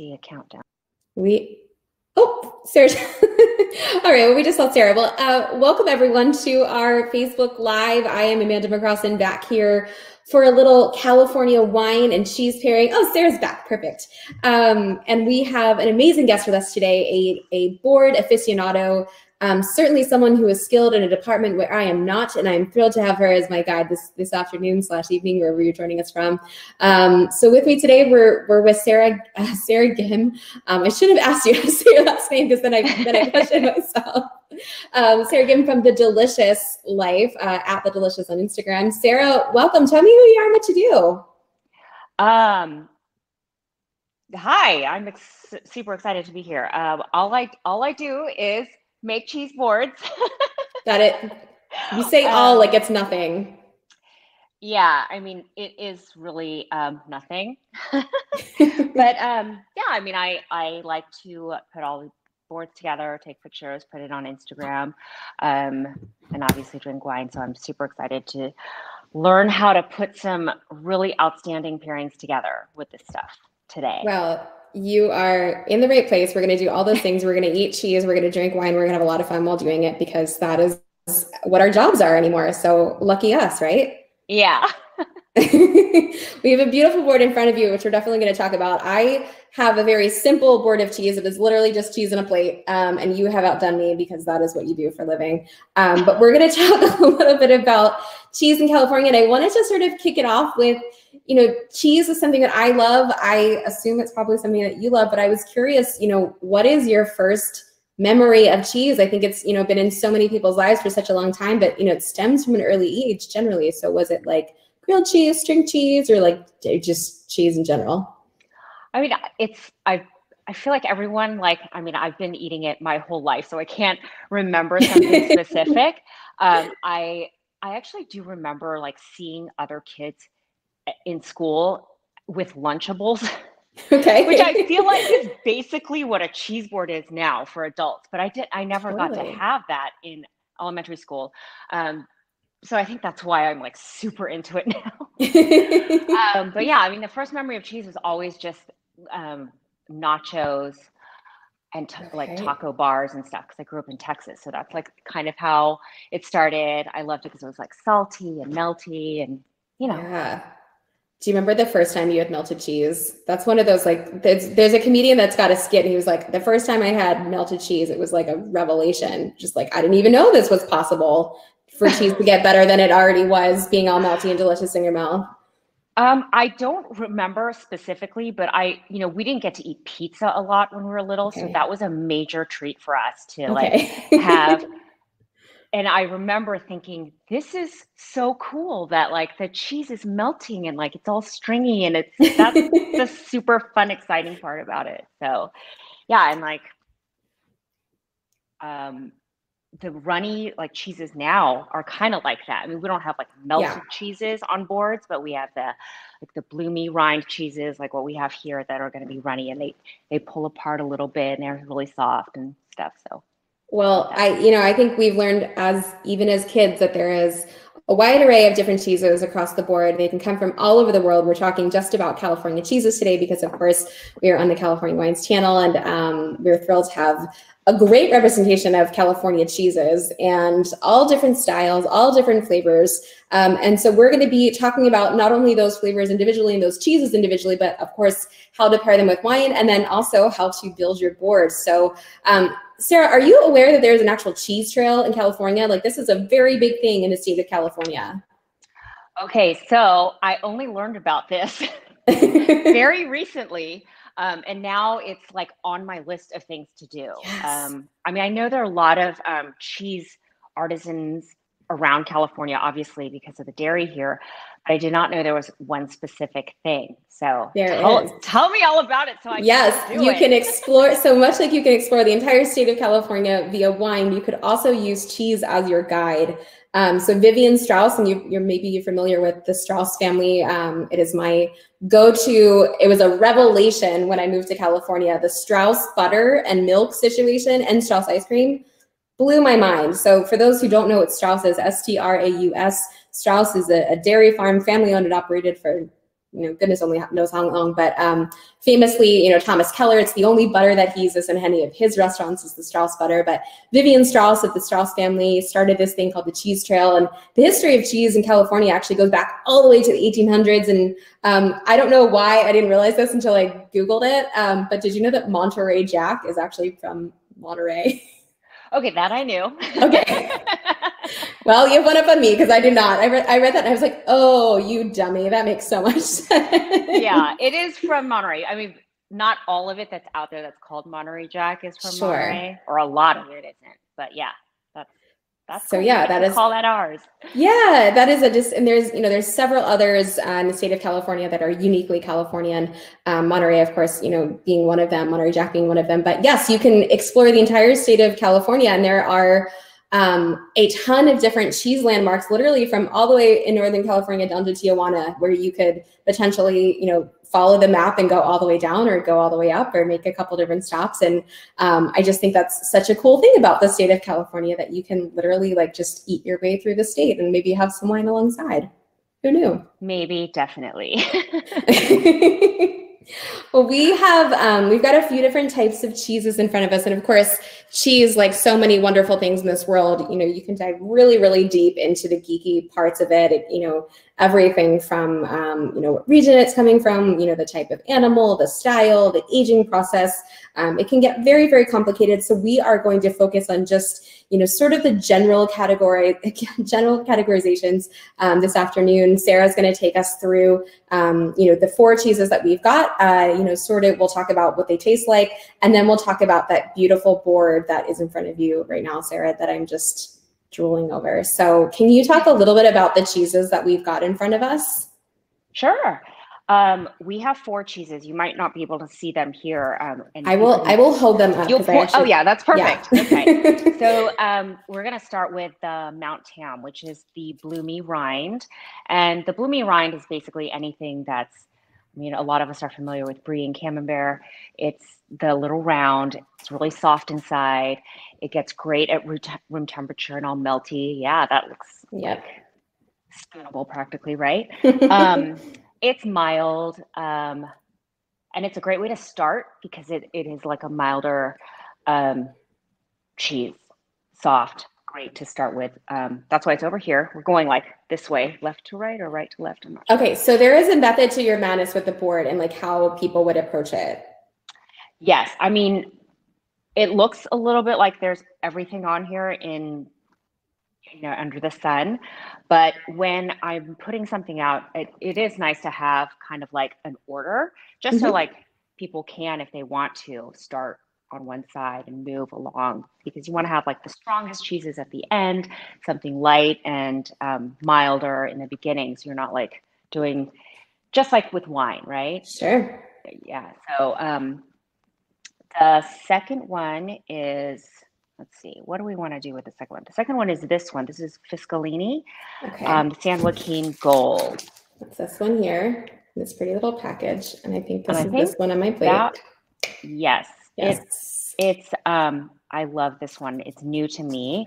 a countdown. We, oh, Sarah. All right, well, we just saw Sarah. Well, uh, welcome everyone to our Facebook Live. I am Amanda McCrossin back here for a little California wine and cheese pairing. Oh, Sarah's back. Perfect. Um, and we have an amazing guest with us today, a, a board aficionado um, certainly someone who is skilled in a department where I am not, and I'm thrilled to have her as my guide this this afternoon slash evening, wherever you're joining us from. Um, so with me today, we're we're with Sarah uh, Sarah Gim. Um, I should have asked you to say your last name because then I then I questioned myself. Um, Sarah Gim from The Delicious Life uh, at The Delicious on Instagram. Sarah, welcome. Tell me who you are and what you do. Um, hi, I'm ex- super excited to be here. Um, all I all I do is make cheese boards. Got it. You say um, all like it's nothing. Yeah, I mean it is really um, nothing. but um, yeah, I mean I I like to put all the boards together, take pictures, put it on Instagram, um, and obviously drink wine. So I'm super excited to learn how to put some really outstanding pairings together with this stuff today. Well, you are in the right place. We're going to do all those things. We're going to eat cheese. We're going to drink wine. We're going to have a lot of fun while doing it because that is what our jobs are anymore. So lucky us, right? Yeah. we have a beautiful board in front of you, which we're definitely going to talk about. I have a very simple board of cheese. It is literally just cheese in a plate. Um, and you have outdone me because that is what you do for a living. Um, but we're going to talk a little bit about cheese in California. And I wanted to sort of kick it off with you know, cheese is something that I love. I assume it's probably something that you love, but I was curious, you know, what is your first memory of cheese? I think it's, you know, been in so many people's lives for such a long time, but, you know, it stems from an early age generally. So was it like grilled cheese, string cheese, or like just cheese in general? I mean, it's, I, I feel like everyone, like, I mean, I've been eating it my whole life, so I can't remember something specific. Um, I, I actually do remember like seeing other kids in school with Lunchables. Okay. Which I feel like is basically what a cheese board is now for adults. But I did I never totally. got to have that in elementary school. Um, so I think that's why I'm like super into it now. um, but yeah, I mean, the first memory of cheese was always just um, nachos and t- okay. like taco bars and stuff because I grew up in Texas. So that's like kind of how it started. I loved it because it was like salty and melty and, you know. Yeah. Do you remember the first time you had melted cheese? That's one of those like there's there's a comedian that's got a skit. and he was like, the first time I had melted cheese, it was like a revelation. Just like I didn't even know this was possible for cheese to get better than it already was, being all melty and delicious in your mouth. Um, I don't remember specifically, but I, you know, we didn't get to eat pizza a lot when we were little, okay. so that was a major treat for us to okay. like have and I remember thinking, this is so cool that like the cheese is melting and like it's all stringy and it's that's the super fun, exciting part about it. So yeah, and like um the runny like cheeses now are kind of like that. I mean, we don't have like melted yeah. cheeses on boards, but we have the like the bloomy rind cheeses, like what we have here, that are going to be runny, and they they pull apart a little bit, and they're really soft and stuff. So well, I, you know, I think we've learned as even as kids that there is a wide array of different cheeses across the board. They can come from all over the world. We're talking just about California cheeses today because, of course, we are on the California Wines channel, and um, we're thrilled to have a great representation of California cheeses and all different styles, all different flavors. Um, and so we're going to be talking about not only those flavors individually and those cheeses individually, but of course, how to pair them with wine and then also how to build your board. So um, Sarah, are you aware that there's an actual cheese trail in California? Like this is a very big thing in the state of California. Okay, so I only learned about this very recently. Um, and now it's like on my list of things to do. Yes. Um, I mean, I know there are a lot of um, cheese artisans around California, obviously because of the dairy here, but I did not know there was one specific thing. So tell, tell me all about it. So I yes, can you it. can explore so much like you can explore the entire state of California via wine. You could also use cheese as your guide. Um, so Vivien Straus, and you, are maybe you're familiar with the Straus family. Um, it is my go-to. It was a revelation when I moved to California. The Straus butter and milk situation and Straus ice cream blew my mind. So for those who don't know what Straus is, S-T-R-A-U-S, Straus is a, a dairy farm, family owned and operated for you know, goodness only knows how long, but um, famously, you know, Thomas Keller, it's the only butter that he uses in any of his restaurants is the Straus butter. But Vivien Straus of the Straus family started this thing called the Cheese Trail. And the history of cheese in California actually goes back all the way to the 1800s. And um, I don't know why I didn't realize this until I Googled it. Um, but did you know that Monterey Jack is actually from Monterey? Okay, that I knew. okay. well, you have one up on me because I did not. I read I read that and I was like, oh, you dummy. That makes so much sense. yeah, it is from Monterey. I mean, not all of it that's out there that's called Monterey Jack is from sure. Monterey, or a lot of it isn't. But yeah, that's so cool. yeah, that is call that ours. Yeah, that is a just and there's you know there's several others uh, in the state of California that are uniquely Californian. Um, Monterey, of course, you know being one of them, Monterey Jack being one of them. But yes, you can explore the entire state of California, and there are um, a ton of different cheese landmarks, literally from all the way in Northern California down to Tijuana, where you could potentially, you know, follow the map and go all the way down or go all the way up or make a couple different stops. And um, I just think that's such a cool thing about the state of California that you can literally like just eat your way through the state and maybe have some wine alongside. Who knew? Maybe, definitely. well, we have um, we've got a few different types of cheeses in front of us, and of course, cheese, like so many wonderful things in this world, you know, you can dive really, really deep into the geeky parts of it. it you know, everything from um, you know what region it's coming from, you know, the type of animal, the style, the aging process. Um, it can get very, very complicated. So we are going to focus on just you know, sort of the general category, general categorizations um, this afternoon. Sarah's going to take us through, um, you know, the four cheeses that we've got. Uh, you know, sort of, we'll talk about what they taste like, and then we'll talk about that beautiful board that is in front of you right now, Sarah, that I'm just drooling over. So, can you talk a little bit about the cheeses that we've got in front of us? Sure. Um, we have four cheeses. You might not be able to see them here. Um, and I will. I will hold them up. Actually, oh yeah, that's perfect. Yeah. okay. So um, we're gonna start with the Mount Tam, which is the bloomy rind, and the bloomy rind is basically anything that's. I mean, a lot of us are familiar with brie and camembert. It's the little round. It's really soft inside. It gets great at room temperature and all melty. Yeah, that looks yep. like spoonable practically, right? um, it's mild, um, and it's a great way to start because it, it is like a milder um, cheese, soft, great to start with. Um, that's why it's over here. We're going like this way, left to right or right to left. I'm not sure. Okay, so there is a method to your madness with the board and like how people would approach it. Yes, I mean, it looks a little bit like there's everything on here in you know under the sun but when i'm putting something out it, it is nice to have kind of like an order just mm-hmm. so like people can if they want to start on one side and move along because you want to have like the strongest cheeses at the end something light and um, milder in the beginning so you're not like doing just like with wine right sure yeah so um, the second one is let's see, what do we want to do with the second one? The second one is this one. This is Fiscalini, okay. um, San Joaquin Gold. It's this one here, this pretty little package. And I think this and is think this one on my plate. That, yes. Yes. It's, it's, um, I love this one. It's new to me.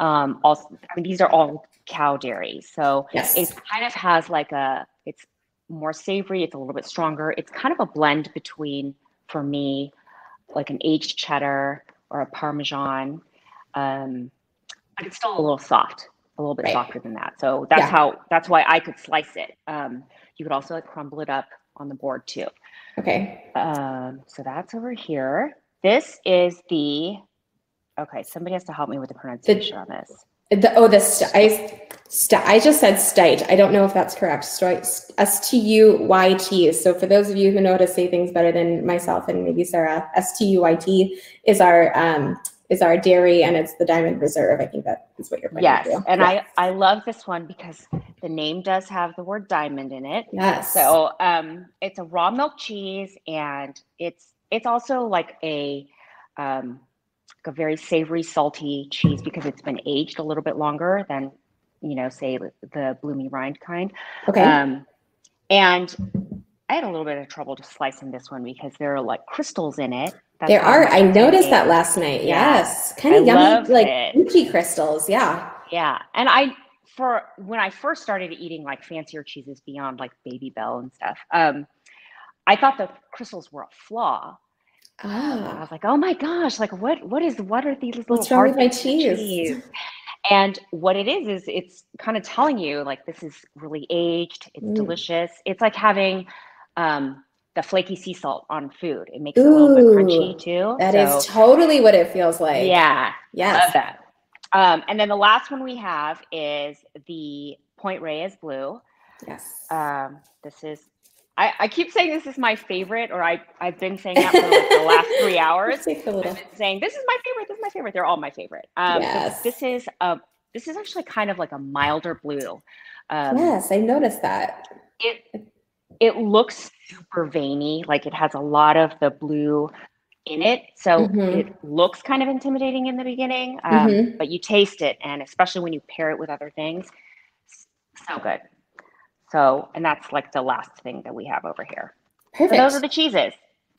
Um, also, I mean, these are all cow dairy. So yes. it kind of has like a, it's more savory. It's a little bit stronger. It's kind of a blend between, for me, like an aged cheddar or a Parmesan. Um, but it's still a little soft, a little bit right. softer than that. So that's yeah. how, that's why I could slice it. Um, you could also like crumble it up on the board too. Okay. Um, so that's over here. This is the, okay, somebody has to help me with the pronunciation the, on this. The, oh, the st- I, st- I just said stite. I don't know if that's correct. S T U Y T. So for those of you who know how to say things better than myself and maybe Sarah, S T U Y T is our um, is our dairy and it's the Diamond Reserve. I think that is what you're pointing yes. to. And yes. I I love this one because the name does have the word diamond in it. Yes. So um, it's a raw milk cheese and it's it's also like a um, like a very savory, salty cheese because it's been aged a little bit longer than, you know, say the bloomy rind kind. Okay. Um, and I had a little bit of trouble just slicing this one because there are like crystals in it. That's there are. I noticed that last night. Yes. Kind of yummy, like Gucci crystals. Yeah. Yeah. And I, for when I first started eating like fancier cheeses beyond like Babybel and stuff, um, I thought the crystals were a flaw. Oh. I was like, oh my gosh, like what what is what are these little What's wrong with my cheese? cheese? And what it is is it's kind of telling you like this is really aged, it's mm. delicious. It's like having um the flaky sea salt on food. It makes Ooh, it a little bit crunchy too. That so, is totally what it feels like. Yeah. Yes. Love that. Um, and then the last one we have is the Point Reyes Blue. Yes. Um, this is I, I, keep saying this is my favorite, or I, I've been saying that for like the last three hours. I've been saying this is my favorite, this is my favorite. They're all my favorite. Um, yes. this is a, this is actually kind of like a milder blue. Um, yes, I noticed that. It it looks super veiny, like it has a lot of the blue in it. So mm-hmm. it looks kind of intimidating in the beginning, um, mm-hmm. but you taste it, and especially when you pair it with other things, so good. So, and that's like the last thing that we have over here. Perfect. So those are the cheeses.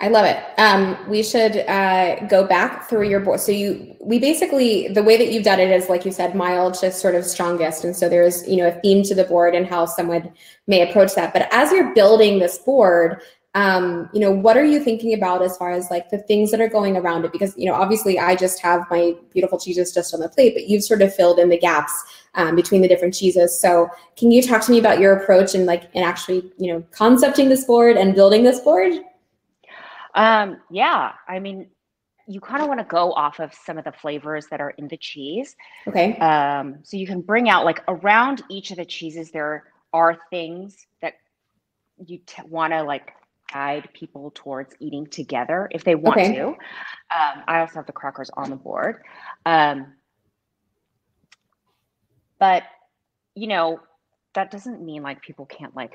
I love it. Um, we should uh, go back through your board. So you, we basically, the way that you've done it is, like you said, mild to sort of strongest. And so there's, you know, a theme to the board and how someone may approach that. But as you're building this board, um, you know, what are you thinking about as far as like the things that are going around it? Because, you know, obviously I just have my beautiful cheeses just on the plate, but you've sort of filled in the gaps um, between the different cheeses. So can you talk to me about your approach and like, and actually, you know, concepting this board and building this board? Um, yeah, I mean, you kind of want to go off of some of the flavors that are in the cheese. Okay. Um, so you can bring out like around each of the cheeses, there are things that you t- want to like guide people towards eating together if they want okay. to. Um, I also have the crackers on the board. Um, but, you know, that doesn't mean like people can't like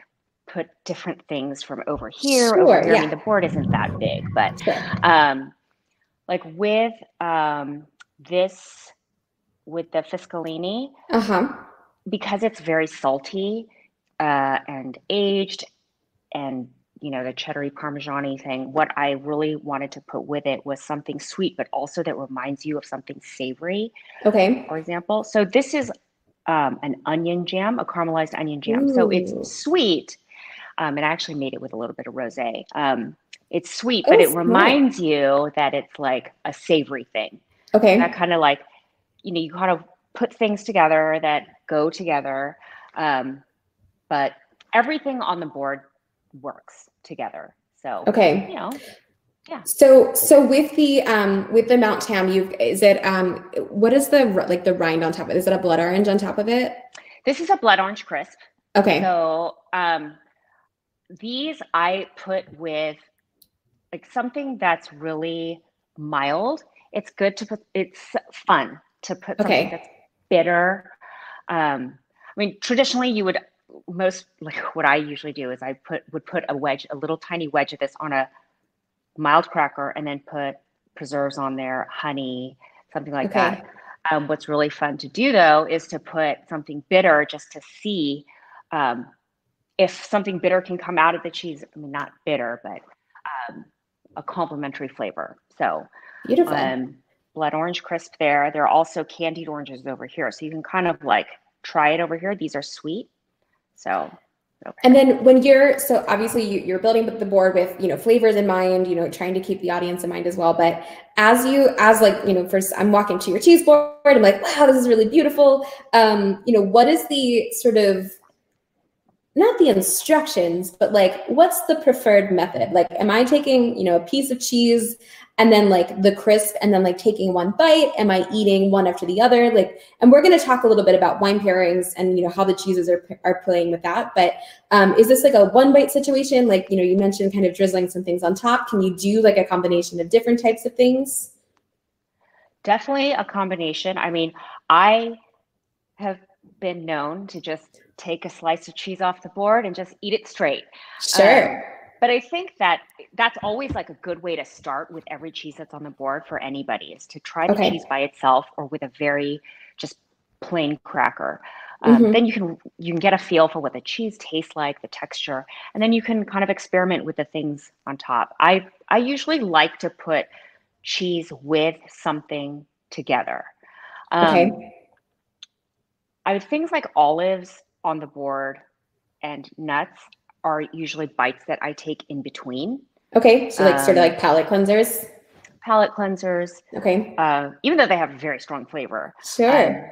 put different things from over here sure, over here. Yeah. I mean, the board isn't that big, but sure. um, like with um, this, with the Fiscalini, uh-huh. because it's very salty uh, and aged and you know, the cheddary parmesan thing, what I really wanted to put with it was something sweet, but also that reminds you of something savory. Okay. For example. So this is um, an onion jam, a caramelized onion jam. Ooh. So it's sweet. Um, and I actually made it with a little bit of rosé. Um, it's sweet, but oh, it reminds you that it's like a savory thing. Okay. That kind of like, you know, you kind of put things together that go together. Um, but everything on the board works together. So okay, you know, yeah. So so with the um with the Mount Tam, you is it um what is the like the rind on top of it? Is it a blood orange on top of it? This is a blood orange crisp. Okay. So um these I put with like something that's really mild. It's good to put it's fun to put something okay. that's bitter. Um I mean traditionally you would most like what I usually do is I put would put a wedge, a little tiny wedge of this on a mild cracker, and then put preserves on there, honey, something like okay. that. Um, what's really fun to do though is to put something bitter just to see um, if something bitter can come out of the cheese. I mean, not bitter, but um, a complementary flavor. So beautiful. Um, blood orange crisp there. There are also candied oranges over here, so you can kind of like try it over here. These are sweet. So Okay. And then when you're so obviously you, are building the board with you know flavors in mind, you know trying to keep the audience in mind as well. But as you as like you know first I'm walking to your cheese board, I'm like wow this is really beautiful. Um, you know what is the sort of not the instructions, but like what's the preferred method? Like am I taking you know a piece of cheese and then like the crisp and then like taking one bite? Am i eating one after the other? Like and we're going to talk a little bit about wine pairings and you know how the cheeses are, are playing with that but um, is this like a one bite situation? Like you know you mentioned kind of drizzling some things on top. Can you do like a combination of different types of things? Definitely a combination. I mean i have been known to just take a slice of cheese off the board and just eat it straight sure um, but I think that that's always like a good way to start with every cheese that's on the board for anybody is to try the okay. cheese by itself or with a very just plain cracker. Um, mm-hmm. Then you can you can get a feel for what the cheese tastes like, the texture, and then you can kind of experiment with the things on top. I I usually like to put cheese with something together. Um, okay. I would things like olives on the board and nuts are usually bites that I take in between. Okay, so like um, sort of like um, palate cleansers. Palate cleansers. Okay. Uh, even though they have a very strong flavor. Sure. Um,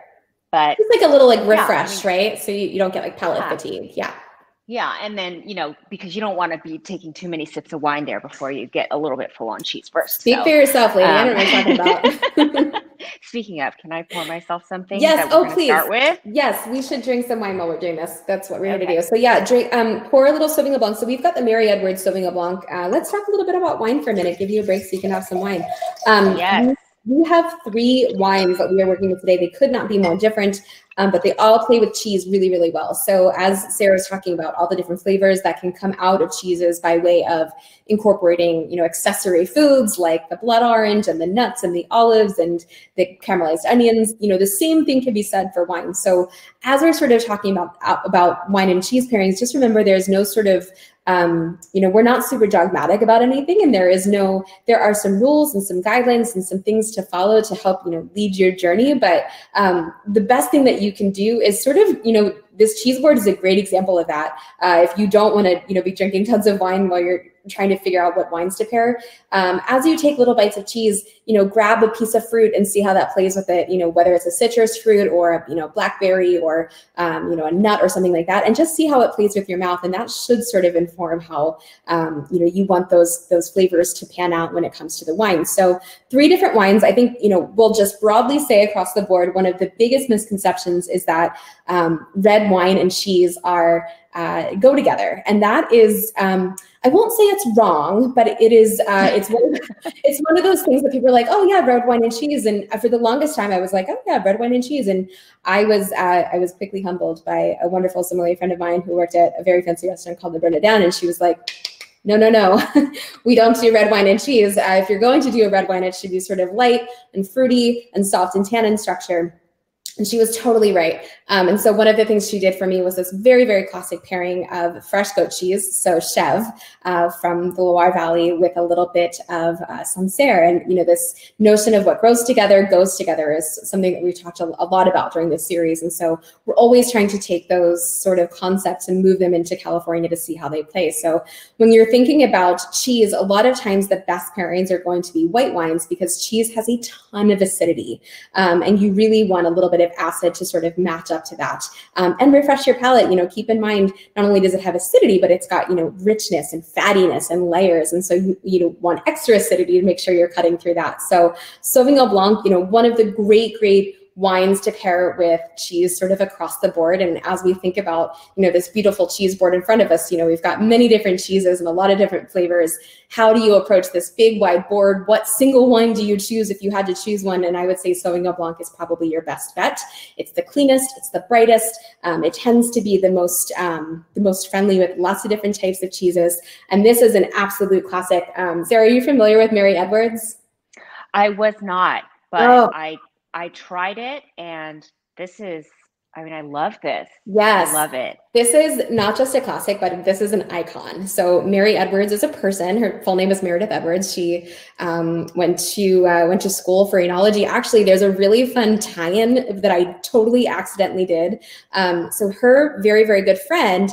but it's like a little like refresh, yeah, I mean, right? So you, you don't get like palate yeah. fatigue. Yeah. Yeah, and then you know because you don't want to be taking too many sips of wine there before you get a little bit full on cheese first. Speak so, for yourself, lady. Um, I don't know what I'm talking about. speaking of, can I pour myself something? Yes. oh, please. Start with? Yes, we should drink some wine while we're doing this. That's what we're okay. going to do. So yeah, drink. Um, pour a little Sauvignon Blanc. So we've got the Merry Edwards Sauvignon Blanc. Uh, let's talk a little bit about wine for a minute. Give you a break so you can have some wine. Um, yes. We have three wines that we are working with today. They could not be more different, um, but they all play with cheese really, really well. So as Sarah was talking about, all the different flavors that can come out of cheeses by way of incorporating, you know, accessory foods like the blood orange and the nuts and the olives and the caramelized onions. You know, the same thing can be said for wine. So as we're sort of talking about about wine and cheese pairings, just remember there's no sort of um, you know, we're not super dogmatic about anything, and there is no, there are some rules and some guidelines and some things to follow to help, you know, lead your journey. But um, the best thing that you can do is sort of, you know, this cheese board is a great example of that. Uh, if you don't want to, you know, be drinking tons of wine while you're trying to figure out what wines to pair. Um, as you take little bites of cheese, you know, grab a piece of fruit and see how that plays with it. You know, whether it's a citrus fruit or a, you know blackberry or um, you know a nut or something like that, and just see how it plays with your mouth. And that should sort of inform how um, you know you want those those flavors to pan out when it comes to the wine. So three different wines. I think you know we'll just broadly say across the board. One of the biggest misconceptions is that um, red wine and cheese are uh, go together, and that is um, I won't say it's wrong, but it is uh, it's one of, it's one of those things that people are like, oh yeah, red wine and cheese, and for the longest time I was like, oh yeah, red wine and cheese, and I was uh, I was quickly humbled by a wonderful sommelier friend of mine who worked at a very fancy restaurant called the Burn It Down, and she was like. No, no, no. we don't do red wine and cheese. Uh, if you're going to do a red wine, it should be sort of light and fruity and soft and tannin structure and she was totally right. Um, and so one of the things she did for me was this very, very classic pairing of fresh goat cheese, so chèvre uh, from the Loire Valley with a little bit of uh, Sancerre. And, you know, this notion of what grows together goes together is something that we've talked a, a lot about during this series. And so we're always trying to take those sort of concepts and move them into California to see how they play. So when you're thinking about cheese, a lot of times the best pairings are going to be white wines because cheese has a ton of acidity. Um, and you really want a little bit acid to sort of match up to that um, and refresh your palate. You know, keep in mind, not only does it have acidity, but it's got, you know, richness and fattiness and layers. And so you, you want extra acidity to make sure you're cutting through that. So Sauvignon Blanc, you know, one of the great, great wines to pair with cheese sort of across the board. And as we think about, you know, this beautiful cheese board in front of us, you know, we've got many different cheeses and a lot of different flavors. How do you approach this big wide board? What single wine do you choose if you had to choose one? And I would say Sauvignon Blanc is probably your best bet. It's the cleanest, it's the brightest. Um, it tends to be the most, um, the most friendly with lots of different types of cheeses. And this is an absolute classic. Um, Sarah, are you familiar with Merry Edwards? I was not, but oh. I I tried it and this is I mean, I love this. Yes. I love it. This is not just a classic, but this is an icon. So Merry Edwards is a person. Her full name is Meredith Edwards. She um, went to uh, went to school for enology. Actually, there's a really fun tie-in that I totally accidentally did. Um, so her very, very good friend,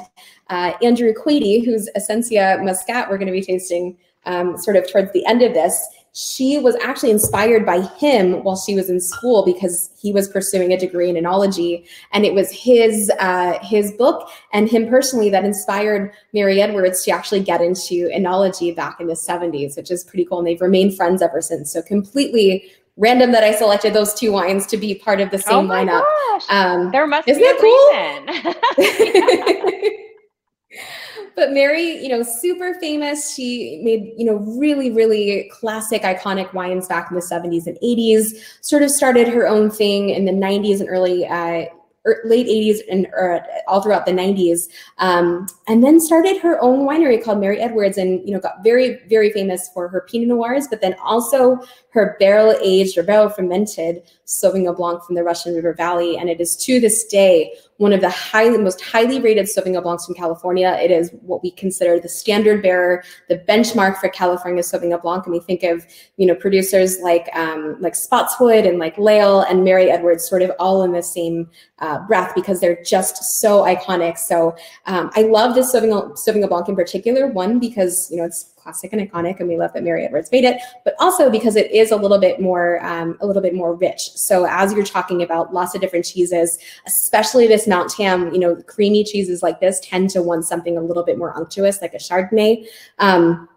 uh, Andrew Quady, whose Essensia Muscat we're going to be tasting um, sort of towards the end of this, she was actually inspired by him while she was in school because he was pursuing a degree in enology. And it was his uh, his book and him personally that inspired merry edwards to actually get into enology back in the 70s which is pretty cool. And they've remained friends ever since. So completely random that i selected those two wines to be part of the same oh lineup. gosh. Um, there must isn't be a cool? reason but Merry, you know, super famous. She made, you know, really, really classic, iconic wines back in the 70s and 80s, sort of started her own thing in the 90s and early uh, Er, late 80s and or all throughout the 90s um, and then started her own winery called merry edwards and you know got very very famous for her pinot noirs but then also her barrel aged or barrel fermented sauvignon blanc from the russian river valley and it is to this day one of the highly most highly rated Sauvignon Blancs from California. It is what we consider the standard bearer, the benchmark for California Sauvignon Blanc. And we think of you know producers like um, like Spottswoode and like Lail and Merry Edwards, sort of all in the same uh, breath because they're just so iconic. So um, I love this Sauvignon, Sauvignon Blanc in particular. One because you know it's classic and iconic, and we love that Merry Edwards made it, but also because it is a little bit more, um, a little bit more rich. So as you're talking about lots of different cheeses, especially this Mount Tam, you know, creamy cheeses like this tend to want something a little bit more unctuous, like a Chardonnay. Um,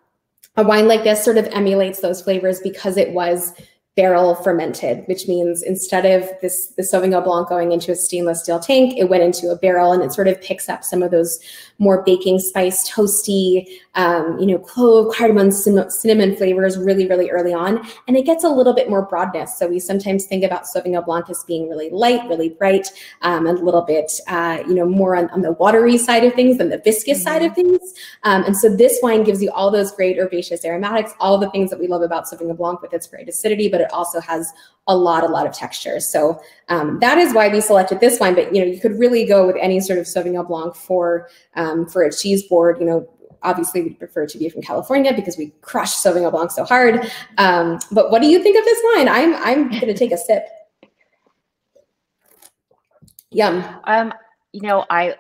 a wine like this sort of emulates those flavors because it was barrel fermented, which means instead of this the Sauvignon Blanc going into a stainless steel tank, it went into a barrel and it sort of picks up some of those more baking spice, toasty, um, you know, clove, cardamom, cinnamon flavors really, really early on. And it gets a little bit more broadness. So we sometimes think about Sauvignon Blanc as being really light, really bright, um, and a little bit, uh, you know, more on, on, the watery side of things than the viscous mm -hmm. side of things. Um, and so this wine gives you all those great herbaceous aromatics, all the things that we love about Sauvignon Blanc with its great acidity, but it also has a lot, a lot of texture. So um, that is why we selected this wine. But you know, you could really go with any sort of Sauvignon Blanc for um, for a cheese board. You know, obviously we prefer to be from California because we crush Sauvignon Blanc so hard. Um, but what do you think of this wine? I'm I'm to take a sip. Yum. Um, you know, I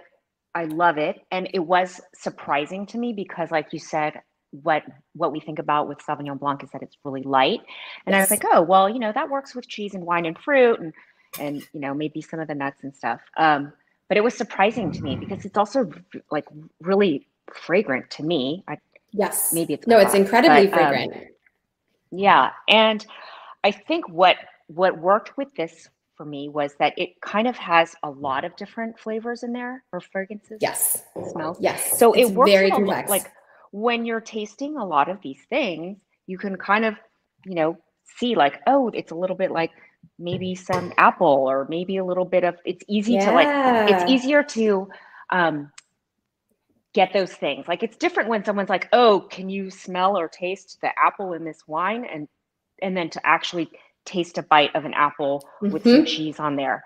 I love it, and it was surprising to me because, like you said, what what we think about with Sauvignon Blanc is that it's really light, and yes. I was like, oh, well, you know, that works with cheese and wine and fruit, and and you know maybe some of the nuts and stuff. Um, but it was surprising to me because it's also like really fragrant to me. I, yes. Maybe it's no, it's incredibly but, um, fragrant. Um, yeah, and I think what what worked with this for me was that it kind of has a lot of different flavors in there or fragrances. Yes. Smells. Yes. So it's it works very complex. Like when you're tasting a lot of these things, you can kind of, you know, see like, oh, it's a little bit like maybe some apple or maybe a little bit of it's easy yeah. to like it's easier to um get those things. Like it's different when someone's like, "Oh, can you smell or taste the apple in this wine?" and and then to actually taste a bite of an apple mm-hmm. with some mm-hmm. cheese on there.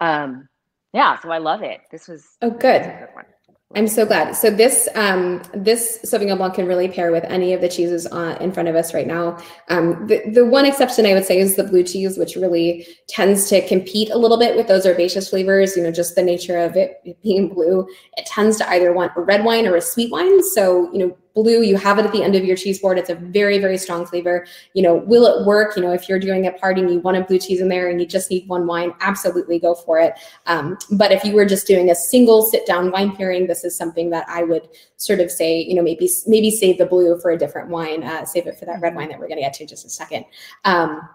Um, yeah, so I love it. This was oh good. good I'm so glad. So this um, this Sauvignon Blanc can really pair with any of the cheeses on, in front of us right now. Um, the, the one exception I would say is the blue cheese, which really tends to compete a little bit with those herbaceous flavors. You know, just the nature of it being blue, it tends to either want a red wine or a sweet wine. So you know, blue, you have it at the end of your cheese board. It's a very, very strong flavor. You know, will it work? You know, if you're doing a party and you want a blue cheese in there and you just need one wine, absolutely go for it. Um, but if you were just doing a single sit down wine pairing, this is something that I would sort of say, you know, maybe maybe save the blue for a different wine, uh, save it for that red wine that we're going to get to in just a second. Um,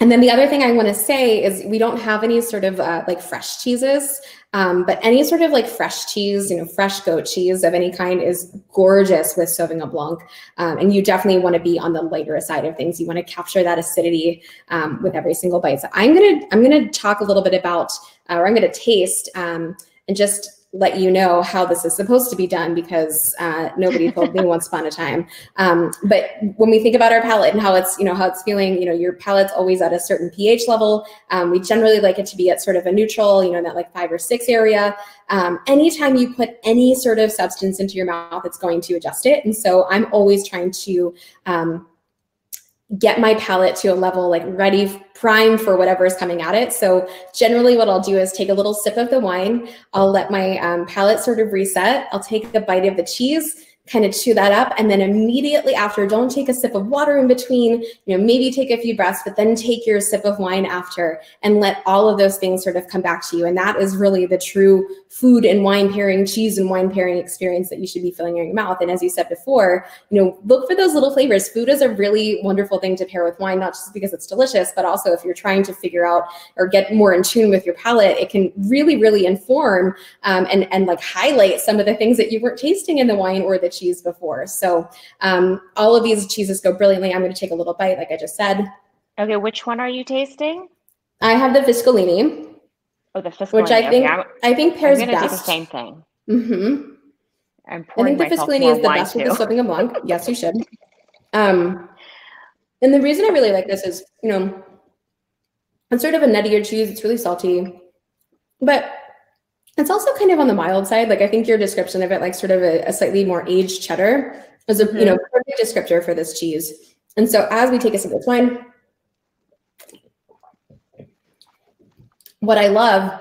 and then the other thing I want to say is we don't have any sort of uh, like fresh cheeses, um, but any sort of like fresh cheese, you know, fresh goat cheese of any kind is gorgeous with Sauvignon Blanc. Um, and you definitely want to be on the lighter side of things. You want to capture that acidity um, with every single bite. So I'm gonna I'm gonna talk a little bit about, uh, or I'm gonna taste um, and just let you know how this is supposed to be done because uh, nobody told me once upon a time. Um, but when we think about our palate and how it's, you know, how it's feeling, you know, your palate's always at a certain pH level. Um, we generally like it to be at sort of a neutral, you know, in that like five or six area. Um, anytime you put any sort of substance into your mouth, it's going to adjust it. And so I'm always trying to um, get my palate to a level like ready, prime for whatever is coming at it. So generally what I'll do is take a little sip of the wine. I'll let my um, palate sort of reset. I'll take a bite of the cheese kind of chew that up. And then immediately after, don't take a sip of water in between, you know, maybe take a few breaths, but then take your sip of wine after and let all of those things sort of come back to you. And that is really the true food and wine pairing, cheese and wine pairing experience that you should be filling in your mouth. And as you said before, you know, look for those little flavors. Food is a really wonderful thing to pair with wine, not just because it's delicious, but also if you're trying to figure out or get more in tune with your palate, it can really, really inform um, and, and like highlight some of the things that you weren't tasting in the wine or the cheese before. So um, all of these cheeses go brilliantly. I'm going to take a little bite, like I just said. Okay, which one are you tasting? I have the Fiscalini. Oh, the Fiscalini. Which I think okay, I think pairs I'm best. do the same thing. Mm-hmm. I'm I think the Fiscalini is the best too. with the Sauvignon Blanc. yes, you should. Um, and the reason I really like this is, you know, it's sort of a nuttier cheese. It's really salty, but It's also kind of on the mild side. Like I think your description of it, like sort of a, a slightly more aged cheddar, is a mm-hmm. you know mm-hmm. perfect descriptor for this cheese. And so as we take a sip of wine, what I love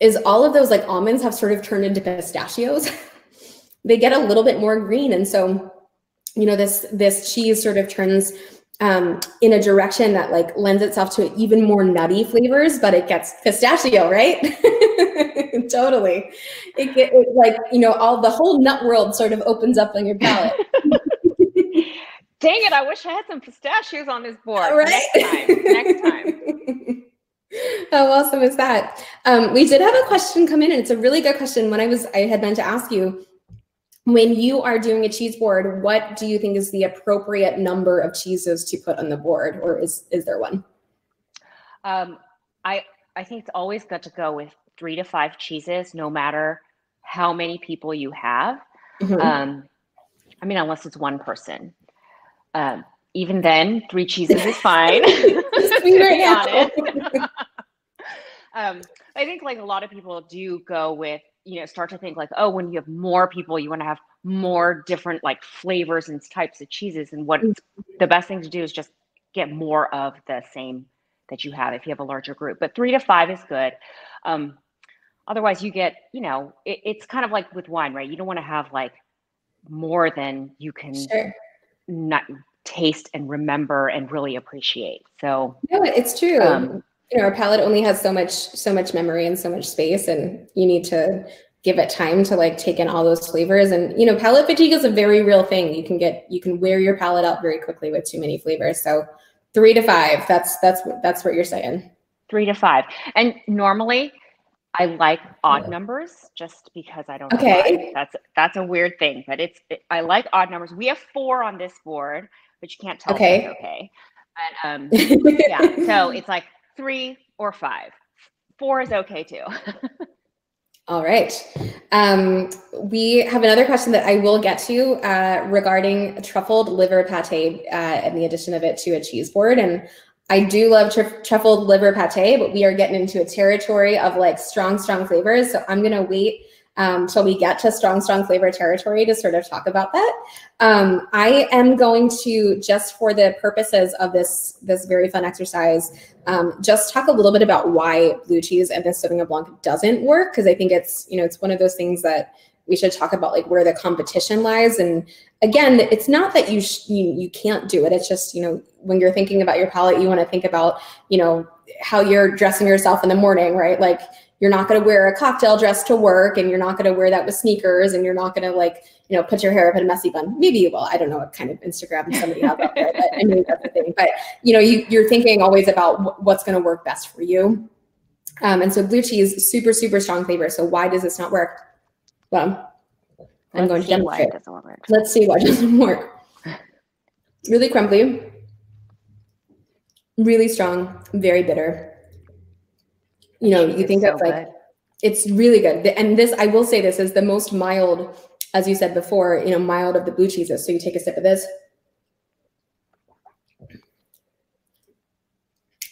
is all of those like almonds have sort of turned into pistachios. they get a little bit more green, and so you know this this cheese sort of turns um, in a direction that like lends itself to even more nutty flavors, but it gets pistachio, right? totally. It, get, it like you know all the whole nut world sort of opens up on your palate. Dang it! I wish I had some pistachios on this board. Right? Next time. Next time. How awesome is that? Um, we did have a question come in, and it's a really good question. When I was, I had meant to ask you, when you are doing a cheese board, what do you think is the appropriate number of cheeses to put on the board, or is is there one? Um, I I think it's always good to go with three to five cheeses, no matter how many people you have. Mm-hmm. Um, I mean, unless it's one person. Um, even then, three cheeses is fine. um, I think like a lot of people do go with you know start to think like oh when you have more people you want to have more different like flavors and types of cheeses and what mm-hmm. the best thing to do is just get more of the same that you have if you have a larger group but three to five is good um, otherwise you get you know it, it's kind of like with wine right you don't want to have like more than you can sure. not taste and remember and really appreciate so no it's true um, you know our palate only has so much so much memory and so much space and you need to give it time to like take in all those flavors. And you know palate fatigue is a very real thing. You can get you can wear your palate out very quickly with too many flavors. So three to five that's that's that's what you're saying. Three to five. And normally i like odd numbers just because i don't okay. that's that's a weird thing but it's it, i like odd numbers. We have four on this board but you can't tell okay. okay. But um yeah so it's like three or five. Four is okay too. All right. Um, we have another question that I will get to uh, regarding truffled liver pate uh, and the addition of it to a cheese board. And I do love tr- truffled liver pate, but we are getting into a territory of like strong, strong flavors. So I'm going to wait um, till we get to strong, strong flavor territory to sort of talk about that. Um, I am going to just for the purposes of this this very fun exercise, um, just talk a little bit about why blue cheese and the Sauvignon Blanc doesn't work because I think it's you know it's one of those things that we should talk about like where the competition lies. And again it's not that you, you you can't do it. It's just you know when you're thinking about your palate you want to think about you know how you're dressing yourself in the morning right? Like you're not going to wear a cocktail dress to work and you're not going to wear that with sneakers and you're not going to like you know put your hair up in a messy bun. Maybe you will. I don't know what kind of instagram somebody has out there but i mean that's the thing. But you know you, you're thinking always about what's going to work best for you. Um, and so blue cheese super super strong flavor. So why does this not work? Well i'm Let's going to demonstrate. Let's see why it doesn't work. Really crumbly. Really strong. Very bitter you know, you think so of like good. it's really good. And this, I will say, this is the most mild, as you said before, you know, mild of the blue cheeses. So you take a sip of this.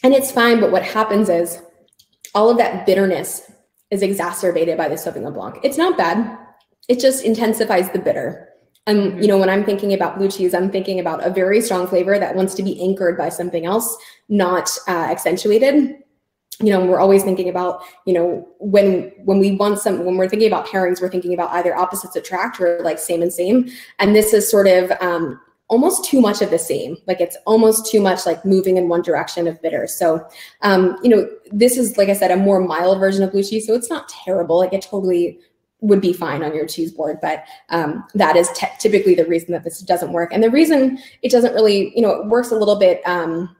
And it's fine, but what happens is all of that bitterness is exacerbated by the Sauvignon Blanc. It's not bad. It just intensifies the bitter. And mm-hmm. you know, when I'm thinking about blue cheese, I'm thinking about a very strong flavor that wants to be anchored by something else, not uh, accentuated you know we're always thinking about you know when when we want some when we're thinking about pairings we're thinking about either opposites attract or like same and same. And this is sort of um, almost too much of the same. Like it's almost too much like moving in one direction of bitter. So um, you know this is like i said a more mild version of blue cheese so it's not terrible. Like it totally would be fine on your cheese board but um, that is typically the reason that this doesn't work. And the reason it doesn't really you know it works a little bit um,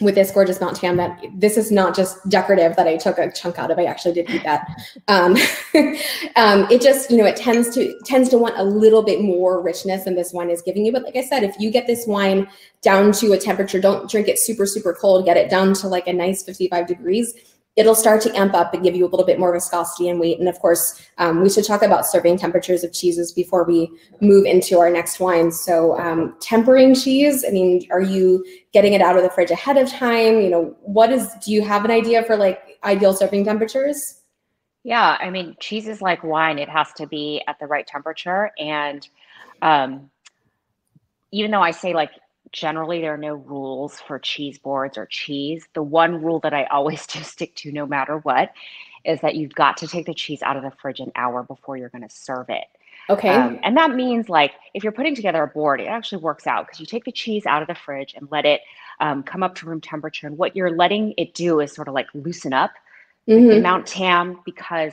with this gorgeous Mount Tam that this is not just decorative that I took a chunk out of. I actually did eat that. Um, um, it just, you know, it tends to tends to want a little bit more richness than this wine is giving you. But like I said, if you get this wine down to a temperature, don't drink it super, super cold, get it down to like a nice 55 degrees it'll start to amp up and give you a little bit more viscosity and weight. And of course, um, we should talk about serving temperatures of cheeses before we move into our next wine. So um, tempering cheese, I mean, are you getting it out of the fridge ahead of time? You know, what is, do you have an idea for like ideal serving temperatures? Yeah, I mean, cheese is like wine; it has to be at the right temperature. And um, even though I say like generally there are no rules for cheese boards or cheese, the one rule that I always do stick to, no matter what, is that you've got to take the cheese out of the fridge an hour before you're going to serve it. Okay. Um, and that means like if you're putting together a board, it actually works out because you take the cheese out of the fridge and let it um, come up to room temperature. And what you're letting it do is sort of like loosen up mm-hmm. Mount Tam because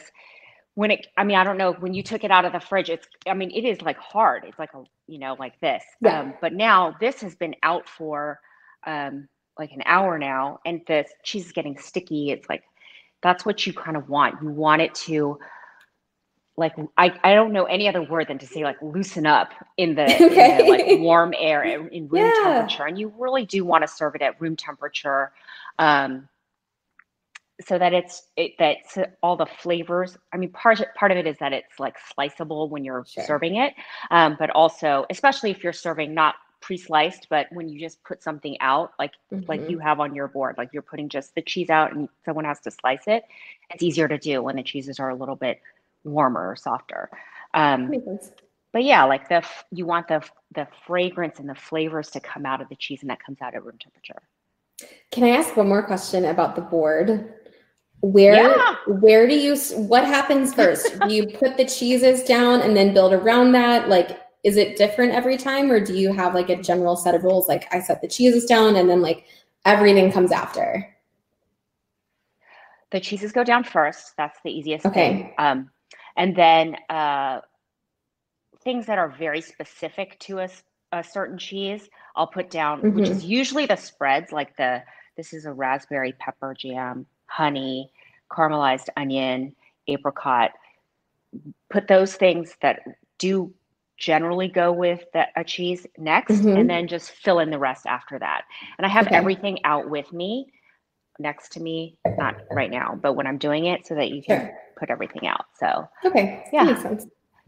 when it, I mean, I don't know, when you took it out of the fridge, it's, I mean, it is like hard. It's like a, you know, like this. Yeah. Um, but now this has been out for um, like an hour now and the cheese is getting sticky. It's like, that's what you kind of want. You want it to, like I, I don't know any other word than to say like loosen up in the, okay. in the like warm air in room yeah. temperature and you really do want to serve it at room temperature um, so that it's it, that all the flavors i mean part part of it is that it's like sliceable when you're sure. serving it um, but also especially if you're serving not pre-sliced but when you just put something out like mm-hmm. like you have on your board like you're putting just the cheese out and someone has to slice it it's easier to do when the cheeses are a little bit warmer or softer um, but yeah like the you want the the fragrance and the flavors to come out of the cheese and that comes out at room temperature can I ask one more question about the board? Where yeah. where do you what happens first? do you put the cheeses down and then build around that? Like is it different every time or do you have like a general set of rules like I set the cheeses down and then like everything comes after? The cheeses go down first. That's the easiest okay. thing. Um, and then uh, things that are very specific to a, a certain cheese, I'll put down, mm-hmm. which is usually the spreads, like the this is a raspberry pepper jam honey, caramelized onion, apricot. Put those things that do generally go with the, a cheese next, mm-hmm. and then just fill in the rest after that. And I have okay. everything out with me next to me, not right now, but when I'm doing it so that you can sure. put everything out. So, okay. Yeah. That makes sense.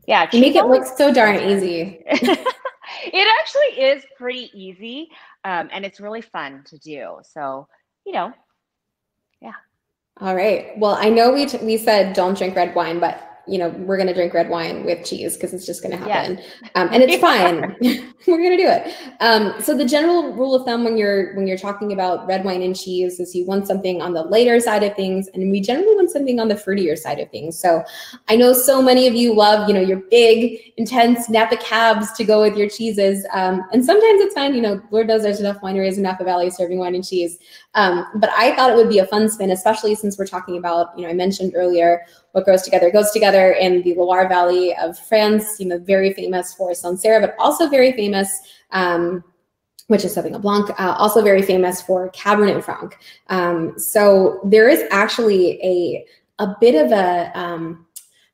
Yeah. You make it look so darn easy. it actually is pretty easy. Um, and it's really fun to do. So, you know. All right. Well, I know we, t- we said don't drink red wine, but you know, we're going to drink red wine with cheese because it's just going to happen. Yes. Um, and it's fine. we're going to do it. Um, so the general rule of thumb when you're, when you're talking about red wine and cheese is you want something on the lighter side of things. And we generally want something on the fruitier side of things. So I know so many of you love, you know, your big, intense Napa cabs to go with your cheeses. Um, and sometimes it's fine, you know, Lord knows there's enough wineries in Napa Valley serving wine and cheese. Um, but I thought it would be a fun spin, especially since we're talking about, you know, I mentioned earlier, what grows together goes together in the Loire Valley of France, you know, very famous for Sancerre, but also very famous, um, which is Sauvignon Blanc, uh, also very famous for Cabernet Franc. Um, so there is actually a, a bit of a, um,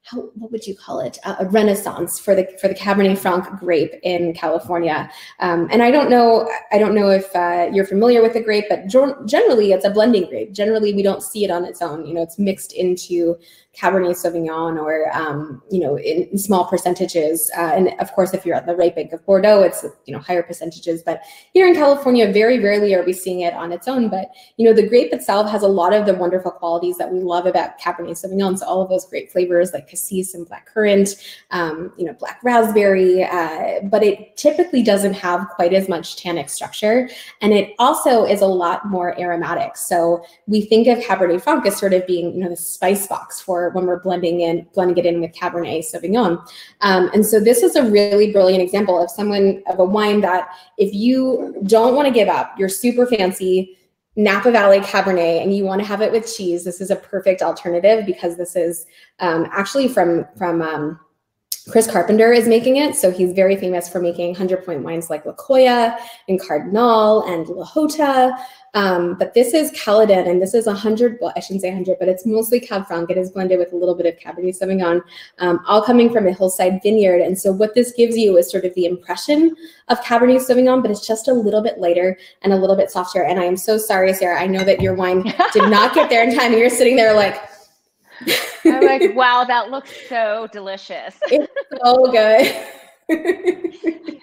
how, what would you call it a renaissance for the for the Cabernet Franc grape in California. Um, and I don't know I don't know if uh, you're familiar with the grape, but generally it's a blending grape. Generally, we don't see it on its own. You know, it's mixed into Cabernet Sauvignon or um, you know in, in small percentages. Uh, and of course, if you're at the right bank of Bordeaux, it's you know higher percentages. But here in California, very rarely are we seeing it on its own. But you know, the grape itself has a lot of the wonderful qualities that we love about Cabernet Sauvignon. So all of those great flavors like cassis and black currant, um, you know, black raspberry, uh, but it typically doesn't have quite as much tannic structure. And it also is a lot more aromatic. So we think of Cabernet Franc as sort of being, you know, the spice box for when we're blending in, blending it in with Cabernet Sauvignon. Um, and so this is a really brilliant example of someone, of a wine that if you don't want to give up, you're super fancy, Napa Valley Cabernet and you want to have it with cheese, this is a perfect alternative because this is um, actually from from um, Chris Carpenter is making it. So he's very famous for making 100 point wines like Lokoya and Cardinale and La Jota. Um, but this is Caladan, and this is 100, well, I shouldn't say 100, but it's mostly Cab Franc. It is blended with a little bit of Cabernet Sauvignon, um, all coming from a hillside vineyard. And so what this gives you is sort of the impression of Cabernet Sauvignon, but it's just a little bit lighter and a little bit softer. And I am so sorry, Sarah. I know that your wine did not get there in time, and you're sitting there like, I'm like, wow, that looks so delicious. it's so good.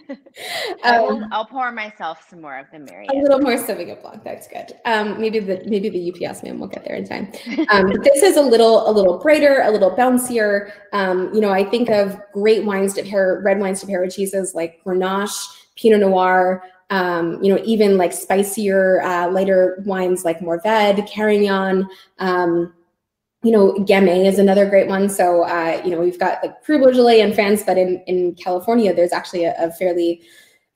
Um, I'll pour myself some more of the Merry. A little more Sauvignon Blanc. That's good. Um, maybe the maybe the UPS man will get there in time. Um, this is a little a little brighter, a little bouncier. Um, you know, I think of great wines to pair red wines to pair with cheeses like Grenache, Pinot Noir. Um, you know, even like spicier, uh, lighter wines like Mourvedre, Carignan. Um, you know, Gamay is another great one. So, uh, you know, we've got like Cru Beaujolais in France, but in, in California, there's actually a, a fairly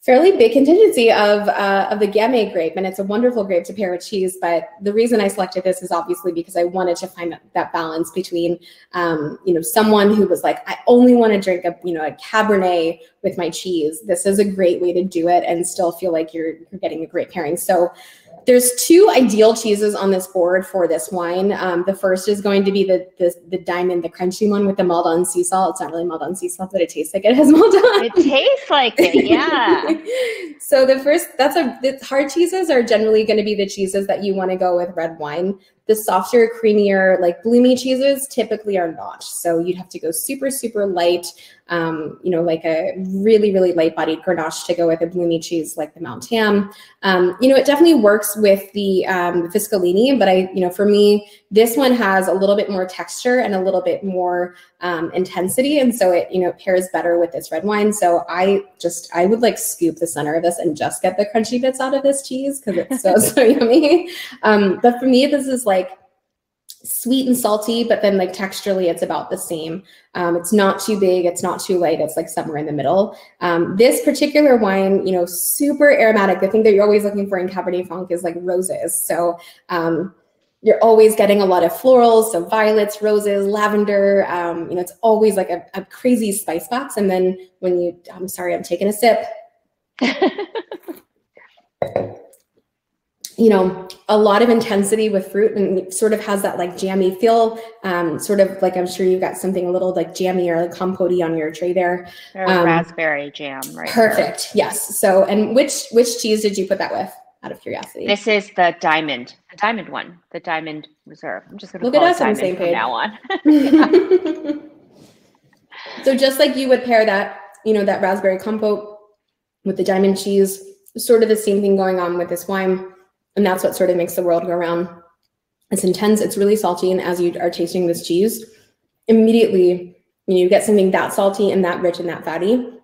fairly big contingency of uh, of the Gamay grape, and it's a wonderful grape to pair with cheese. But the reason I selected this is obviously because I wanted to find that, that balance between, um, you know, someone who was like, I only want to drink a you know a Cabernet with my cheese. This is a great way to do it and still feel like you're you're getting a great pairing. So there's two ideal cheeses on this board for this wine. Um, the first is going to be the, the, the diamond, the crunchy one with the Maldon sea salt. It's not really Maldon sea salt, but it tastes like it has Maldon. It tastes like it, yeah. so the first, that's a the hard cheeses are generally going to be the cheeses that you want to go with red wine. The softer, creamier, like bloomy cheeses typically are not. So you'd have to go super, super light, um, you know, like a really, really light bodied Grenache to go with a bloomy cheese like the Mount Tam. Um, you know, it definitely works with the um, Fiscalini, but I, you know, for me, this one has a little bit more texture and a little bit more um, intensity. And so it, you know, pairs better with this red wine. So I just, I would like scoop the center of this and just get the crunchy bits out of this cheese because it's so, so yummy. Um, but for me, this is like, sweet and salty, but then like texturally, it's about the same. Um, it's not too big, it's not too light, it's like somewhere in the middle. Um, this particular wine, you know, super aromatic. The thing that you're always looking for in Cabernet Franc is like roses. So um, you're always getting a lot of florals, so violets, roses, lavender. Um, you know, it's always like a, a, crazy spice box. And then when you, I'm sorry, I'm taking a sip. you know, a lot of intensity with fruit and sort of has that like jammy feel. Um, sort of like I'm sure you've got something a little like jammy or like compote on your tray there. Um, raspberry jam, right? Perfect. There. Yes. So, and which which cheese did you put that with? out of curiosity? This is the diamond, the diamond one, the diamond reserve. I'm just going to look at us on the same page now on. so just like you would pair that, you know, that raspberry compote with the diamond cheese, sort of the same thing going on with this wine, and that's what sort of makes the world go around. It's intense. It's really salty, and as you are tasting this cheese, immediately you, you get something that salty and that rich and that fatty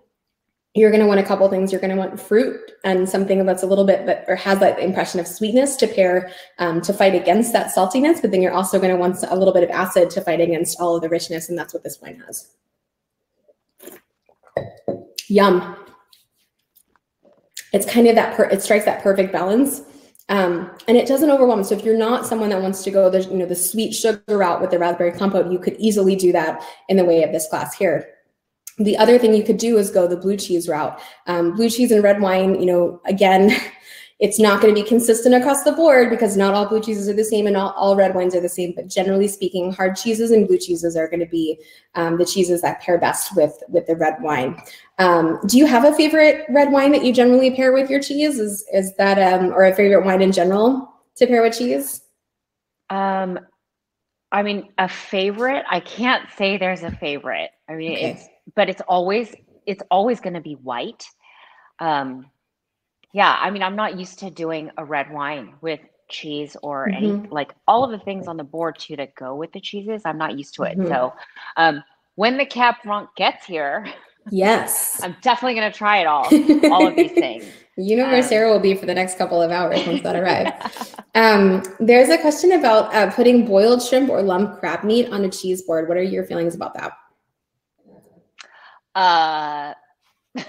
you're going to want a couple things. You're going to want fruit and something that's a little bit, but or has that impression of sweetness to pair um, to fight against that saltiness. But then you're also going to want a little bit of acid to fight against all of the richness, and that's what this wine has. Yum. It's kind of that. It strikes that perfect balance, um, and it doesn't overwhelm. So if you're not someone that wants to go the you know the sweet sugar route with the raspberry compote, you could easily do that in the way of this class here. The other thing you could do is go the blue cheese route. Um, blue cheese and red wine, you know, again, it's not going to be consistent across the board because not all blue cheeses are the same and not all red wines are the same. But generally speaking, hard cheeses and blue cheeses are going to be um, the cheeses that pair best with with the red wine. Um, do you have a favorite red wine that you generally pair with your cheese? Is is that um, or a favorite wine in general to pair with cheese? Um, I mean, a favorite. I can't say there's a favorite. I mean, okay. it's but it's always it's always going to be white. Um, yeah, I mean, I'm not used to doing a red wine with cheese or mm-hmm. any like all of the things on the board too that go with the cheeses. I'm not used to it. Mm-hmm. So um, when the Cab Franc gets here, yes, I'm definitely going to try it all. all of these things. You know where um, Sarah will be for the next couple of hours once that arrives. Um, there's a question about uh, putting boiled shrimp or lump crab meat on a cheese board. What are your feelings about that? Uh,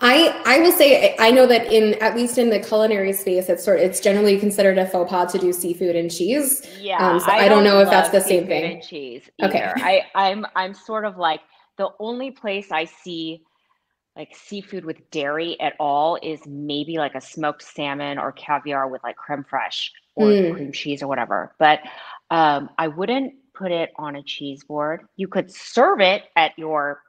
I I will say I know that in at least in the culinary space, it's sort it's generally considered a faux pas to do seafood and cheese. Yeah, um, so I, I don't, know if that's the same thing. And cheese. Either. Okay, I I'm I'm sort of like the only place I see like seafood with dairy at all is maybe like a smoked salmon or caviar with like creme fraiche or mm. cream cheese or whatever. But um, I wouldn't put it on a cheese board. You could serve it at your